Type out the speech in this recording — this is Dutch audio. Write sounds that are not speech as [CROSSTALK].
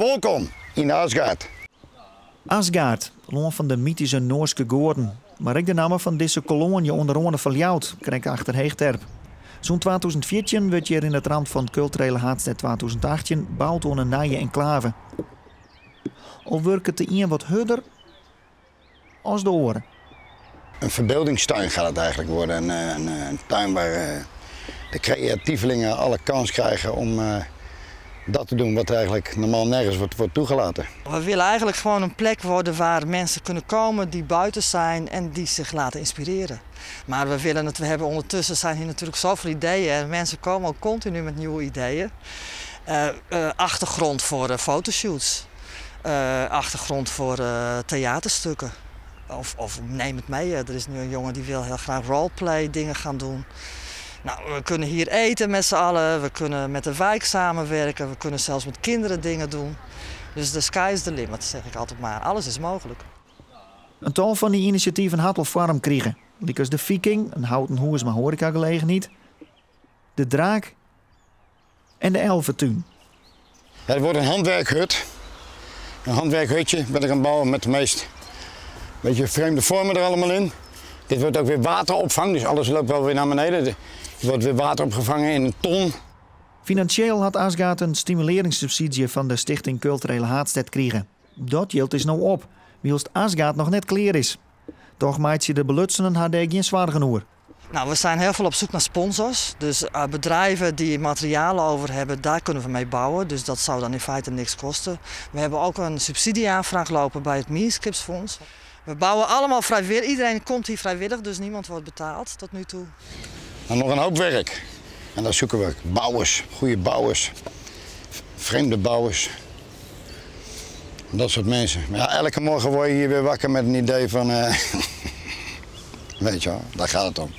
Welkom in Asgard. Asgard, land van de mythische Noorse goden. Maar ik de naam van deze kolonie onder andere verljouwd, kreeg achter Heegterp. Zo'n 2014 werd hier in het rand van culturele haardstad 2018 bouwd aan een nieuwe enclave. Al werkt het de een wat hudder als de oren. Een verbeeldingstuin gaat het eigenlijk worden. Een, eh, een, een tuin waar eh, de creatievelingen alle kans krijgen om eh, dat te doen wat eigenlijk normaal nergens wordt, toegelaten. We willen eigenlijk gewoon een plek worden waar mensen kunnen komen die buiten zijn en die zich laten inspireren. Maar we willen het, we hebben ondertussen zijn hier natuurlijk zoveel ideeën en mensen komen ook continu met nieuwe ideeën. Uh, uh, achtergrond voor uh, fotoshoots, achtergrond voor theaterstukken. Of, of, neem het mee, er is nu een jongen die wil heel graag roleplay dingen gaan doen. Nou, we kunnen hier eten met z'n allen, we kunnen met de wijk samenwerken, we kunnen zelfs met kinderen dingen doen. Dus de sky is the limit, zeg ik altijd maar. Alles is mogelijk. Een tal van die initiatieven had al vorm kregen. Liekers de Viking, een houten hoes maar horeca gelegen niet. De Draak en de Elfentuin. Het wordt een handwerkhut. Een handwerkhutje ben ik aan het bouwen met de meest beetje vreemde vormen er allemaal in. Dit wordt ook weer wateropvang, dus alles loopt wel weer naar beneden. Er wordt weer water opgevangen in een ton. Financieel had Asgaard een stimuleringssubsidie van de Stichting Culturele Haatstad kregen. Dat yield is nou op, wielst Asgaard nog net klaar is. Toch maakt je de belutsenen haar geen zwaar genoeg. Nou, we zijn heel veel op zoek naar sponsors. Dus uh, bedrijven die materialen over hebben, daar kunnen we mee bouwen. Dus dat zou dan in feite niks kosten. We hebben ook een subsidieaanvraag lopen bij het Meerskipsfonds. We bouwen allemaal vrijwillig. Iedereen komt hier vrijwillig, dus niemand wordt betaald tot nu toe. En nog een hoop werk. En daar zoeken we bouwers, goede bouwers, vreemde bouwers. Dat soort mensen. Maar ja, elke morgen word je hier weer wakker met een idee van. Uh... [LAUGHS] Weet je wel, daar gaat het om.